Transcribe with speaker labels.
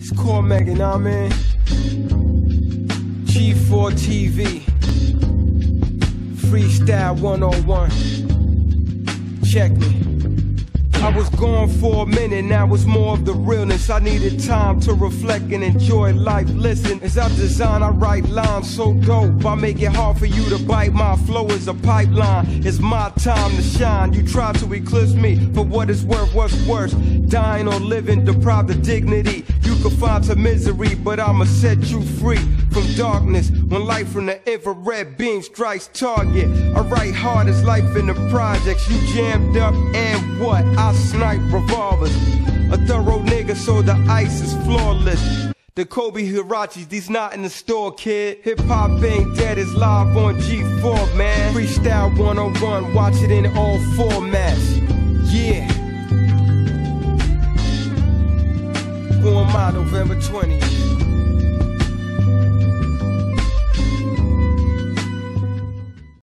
Speaker 1: It's Cormega, you know what I mean? G4 TV. Freestyle 101. Check me. I was gone for a minute, now it's more of the realness. I needed time to reflect and enjoy life. Listen, as I design, I write lines so dope. I make it hard for you to bite. My flow is a pipeline. It's my time to shine. You try to eclipse me for what it's worth. What's worse, dying or living deprived of dignity. You can find some misery, but I'ma set you free from darkness. When light from the infrared beam strikes target, I write hard as life in the projects. You jammed up and what? I snipe revolvers. A thorough nigga, so the ice is flawless. The Kobe Huaraches, these not in the store, kid. Hip hop ain't dead, it's live on G4, man. Freestyle 101, watch it in all formats. On my November 20th.